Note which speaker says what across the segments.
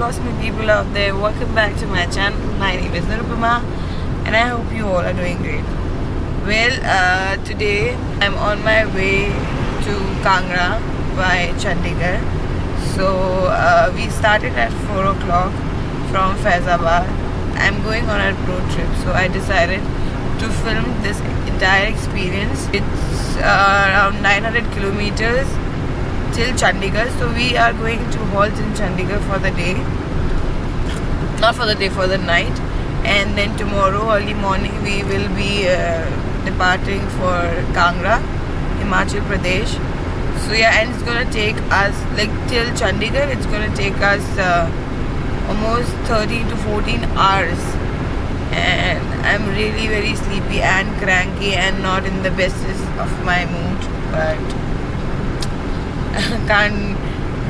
Speaker 1: blossoming people out there. Welcome back to my channel. My name is Nirupama and I hope you all are doing great. Well, uh, today I'm on my way to Kangra by Chandigarh. So uh, we started at 4 o'clock from Faizabad. I'm going on a road trip so I decided to film this entire experience. It's uh, around 900 kilometers till Chandigarh. So we are going to halt in Chandigarh for the day. Not for the day, for the night. And then tomorrow early morning we will be uh, departing for Kangra, Himachal Pradesh. So yeah, and it's gonna take us like till Chandigarh. It's gonna take us uh, almost 13 to 14 hours. And I'm really very sleepy and cranky and not in the best of my mood, but can't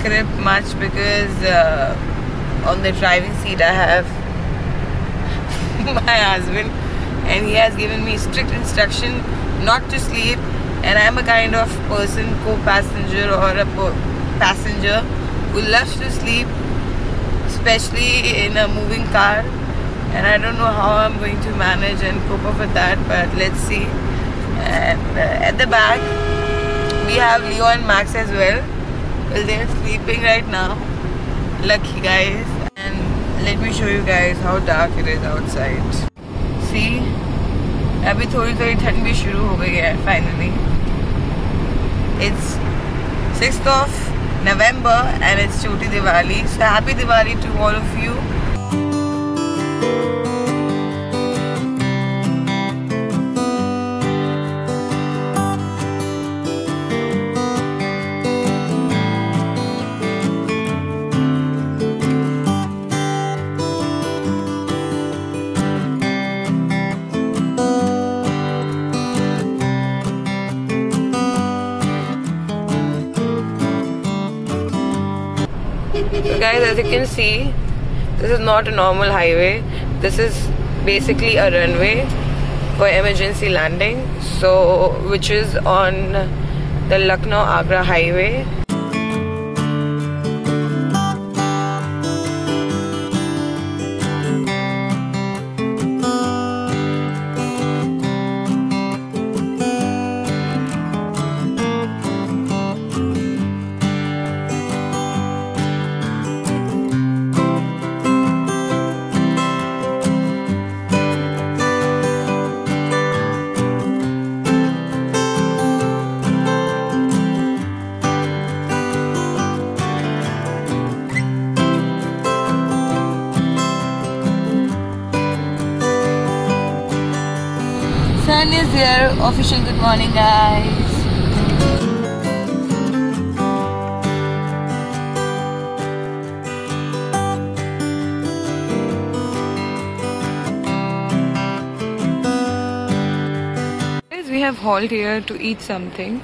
Speaker 1: grip much because uh, on the driving seat I have my husband and he has given me strict instruction not to sleep and I'm a kind of person co-passenger or a passenger who loves to sleep especially in a moving car and I don't know how I'm going to manage and cope up with that but let's see and uh, at the back we have Leo and Max as well. Well, they're sleeping right now Lucky guys. And let me show you guys how dark it is outside. See? अभी थोड़ी थोड़ी ठंड भी शुरू हो गई है finally. It's 6th of November and it's Choti Diwali. So happy Diwali to all of you. Guys, as you can see, this is not a normal highway. This is basically a runway for emergency landing. So, which is on the Lucknow Agra highway. Sun is here. Official good morning, guys. We have halt here to eat something.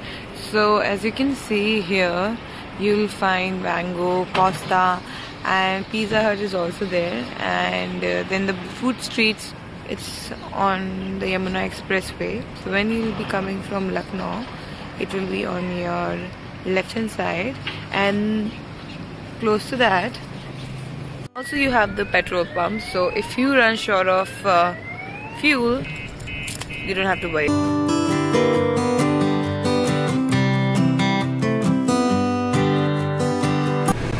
Speaker 1: So as you can see here, you'll find mango, pasta, and Pizza Hut is also there. And uh, then the food streets it's on the Yamuna Expressway. So when you will be coming from Lucknow, it will be on your left hand side and close to that. Also you have the petrol pump. So if you run short of uh, fuel, you don't have to worry.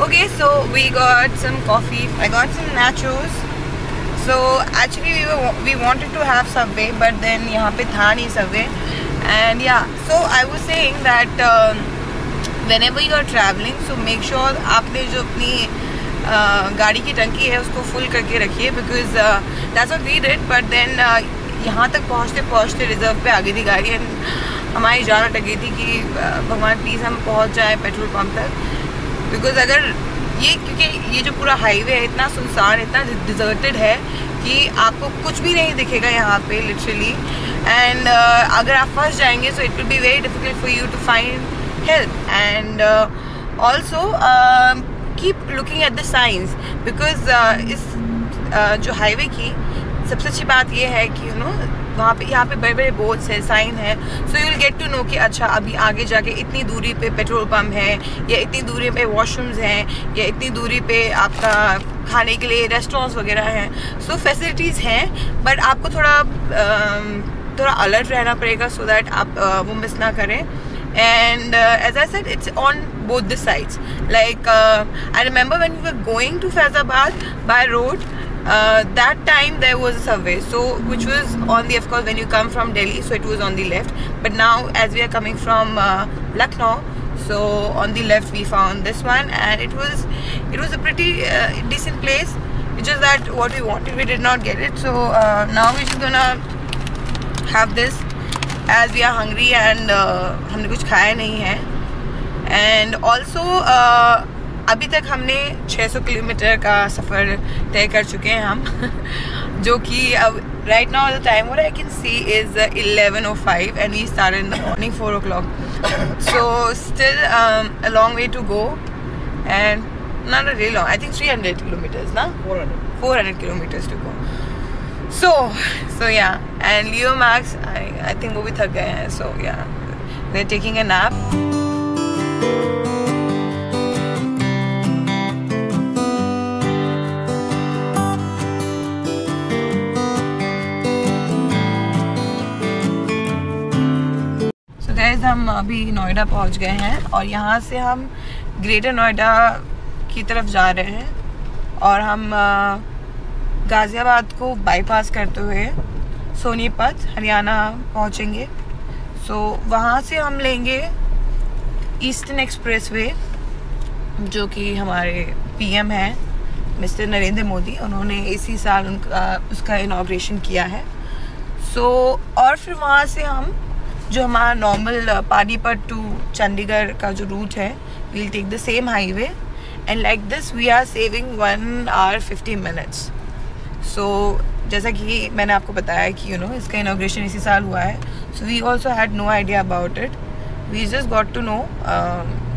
Speaker 1: Okay, so we got some coffee. I got some nachos so actually we we wanted to have subway but then यहाँ पे था नहीं subway. And yeah so I was saying that whenever you are travelling so make sure आपने जो अपनी uh, गाड़ी की टंकी है उसको फुल करके रखिए because that's what we did but then यहाँ तक पहुँचते पहुँचते रिज़र्व पे आ गई थी गाड़ी एंड हमारी जान अटक गई थी कि भगवान प्लीज़ हम पहुँच जाए पेट्रोल पंप तक. बिकॉज़ अगर ये क्योंकि ये जो पूरा हाईवे है इतना सुनसान इतना डिजर्टेड है कि आपको कुछ भी नहीं दिखेगा यहाँ पे लिटरली एंड uh, अगर आप फंस जाएँगे so it will be very difficult for you to find help and also keep looking at the signs because इस uh, जो हाईवे की सबसे अच्छी बात ये है कि यू नो वहाँ पे यहाँ पे बड़े बड़े बोर्ड्स हैं साइन है। So you will get to know कि अच्छा अभी आगे जाके इतनी दूरी पे पेट्रोल पम्प है या इतनी दूरी पे वॉशरूम्स हैं या इतनी दूरी पे आपका खाने के लिए रेस्टोरेंट्स वगैरह हैं। सो फैसिलिटीज़ हैं बट आपको थोड़ा थोड़ा अलर्ट रहना पड़ेगा सो दैट आप वो मिस ना करें। As I said it's on both the sides. Like uh, I remember when we were going to Faizabad by road uh, that time there was a survey so which was on the of course when you come from Delhi so it was on the left but now as we are coming from uh, Lucknow so on the left we found this one and it was it was a pretty uh, decent place it's just that what we wanted we did not get it so uh, now we're just gonna have this as we are hungry and uh, हमने कुछ खाया नहीं है and also uh, अभी तक हमने 600 kilometre का सफ़र तय कर चुके हैं हम जो कि अब राइट नाउ द टाइम हो रहा है लेकिन C is eleven oh five and E star in the morning four o'clock so still long way to go and not a real long I think three hundred kilometres ना four hundred four hundred kilometres to go so so yeah and Leo Max I think वो भी थक गए हैं सो या देर taking a nap अभी नोएडा पहुँच गए हैं और यहाँ से हम ग्रेटर नोएडा की तरफ़ जा रहे हैं और हम गाज़ियाबाद को बाईपास करते हुए सोनीपत हरियाणा पहुँचेंगे। सो वहाँ से हम लेंगे ईस्टर्न एक्सप्रेसवे जो कि हमारे पीएम हैं मिस्टर नरेंद्र मोदी। उन्होंने इसी साल उनका उसका इनाग्रेशन किया है। सो so, और फिर वहाँ से हम जो हमारा नॉर्मल पानीपत टू चंडीगढ़ का जो रूट है will take the same highway and like this we are saving one hour fifty minutes so जैसा कि मैंने आपको बताया कि यू नो इसका इनाग्रेशन इसी साल हुआ है. So we also had no idea about it we just got to know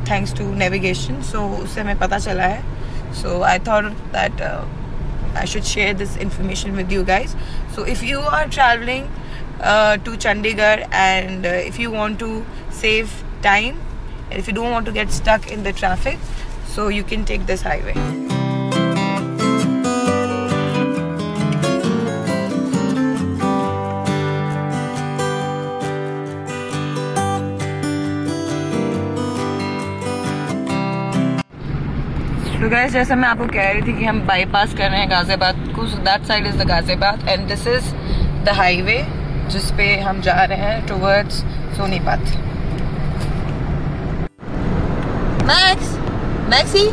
Speaker 1: thanks to navigation so उससे हमें पता चला है. So I thought that I should share this information with you guys so if you are traveling uh, to Chandigarh and uh, if you want to save time and if you don't want to get stuck in the traffic so you can take this highway तो gas जैसा मैं आपको कह रही थी कि हम bypass कर रहे हैं गाजियाबाद को so that side is the Ghaziabad and this is the highway जिस पे हम जा रहे हैं towards Sonipat. Max, Maxi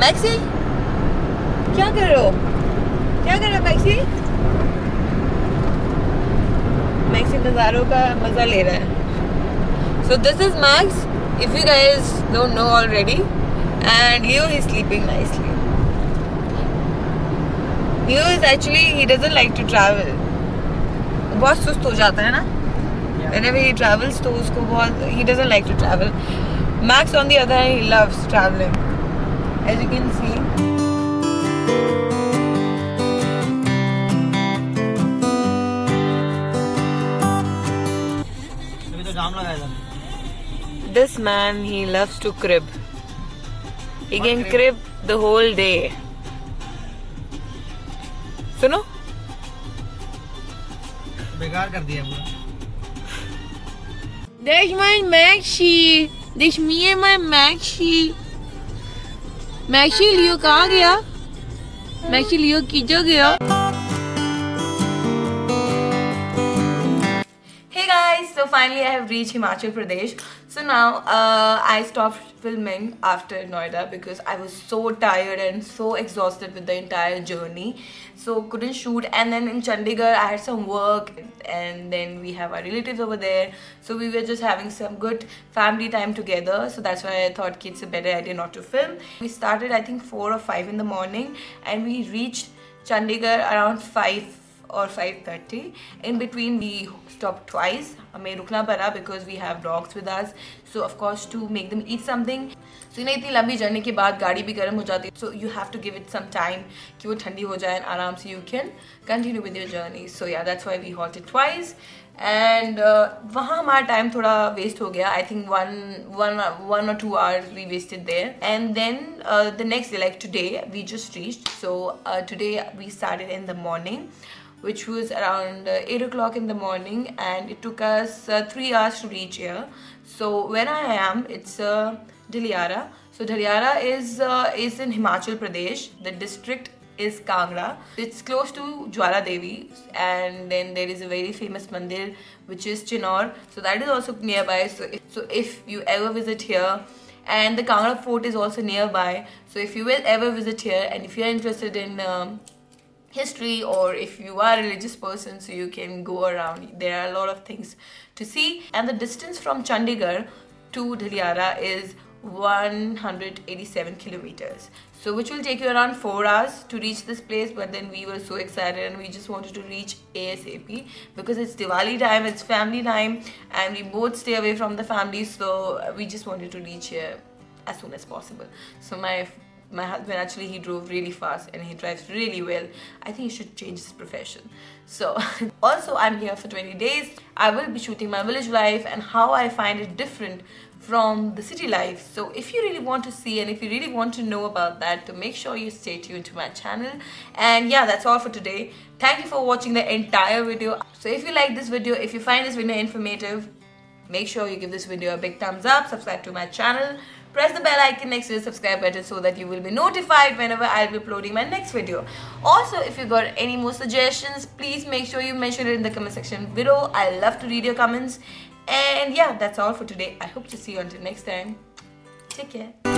Speaker 1: Maxi, क्या कर रहे हो? क्या कर रहे हो मैक्सी? मैक्सी नज़ारों का मज़ा ले रहा है। So this is Max if you guys don't know already and you is sleeping nicely you is actually he doesn't like to travel बहुत सुस्त हो जाता है ना एने वे ट्रैवल्स तो उसको बहुत ही doesn't like to travel Max on the other he loves travelling as you can see This man, he loves to crib. He can crib the whole day. सुनो so, no? बेकार कर दिया पूरा। देख माय मैक्सी, देख me my Maxi. Maxi Leo कहाँ गया? Maxi लियो किजो गया? Finally I have reached Himachal Pradesh. So now uh, I stopped filming after Noida because I was so tired and so exhausted with the entire journey. So couldn't shoot and then in Chandigarh I had some work and then we have our relatives over there. So we were just having some good family time together. So that's why I thought it's a better idea not to film. We started I think 4 or 5 in the morning and we reached Chandigarh around 5 or 5.30 in between we stopped twice. हमें रुकना पड़ा we have dogs with us. So of course to make them eat something. So, इन्हें इतनी लंबी journey के बाद गाड़ी भी गर्म हो जाती है। So you have to give it some time कि वो ठंडी हो जाए आराम से you can continue with your journey so yeah that's why we halted twice and वहाँ हमारा टाइम थोड़ा वेस्ट हो गया. आई थिंक वन और two hours we wasted there and then the next day like today we just reach so today we started in the morning which was around uh, 8 o'clock in the morning and it took us uh, 3 hours to reach here so where I am it's uh, Dhaliara so Dhaliara is uh, is in Himachal Pradesh the district is Kangra. It's close to Jwala Devi and then there is a very famous mandir which is Chinor. So that is also nearby. So if, so if you ever visit here and the Kangra fort is also nearby. So if you will ever visit here and if you're interested in um, history or if you are a religious person so you can go around. There are a lot of things to see. And the distance from Chandigarh to Dhaliara is 187 kilometers. So which will take you around 4 hours to reach this place but then we were so excited and we just wanted to reach ASAP because it's Diwali time it's family time and we both stay away from the family so we just wanted to reach here as soon as possible. So my my husband actually he drove really fast and he drives really well. I think he should change his profession. So also i'm here for 20 days. I will be shooting my village life and how i find it different from the city life. So if you really want to see and if you really want to know about that to make sure you stay tuned to my channel. And yeah that's all for today. Thank you for watching the entire video. So if you like this video if you find this video informative make sure you give this video a big thumbs up subscribe to my channel press the bell icon next to the subscribe button so that you will be notified whenever I'll be uploading my next video. Also, if you got any more suggestions, please make sure you mention it in the comment section below. I love to read your comments. And yeah, that's all for today. I hope to see you until next time. Take care.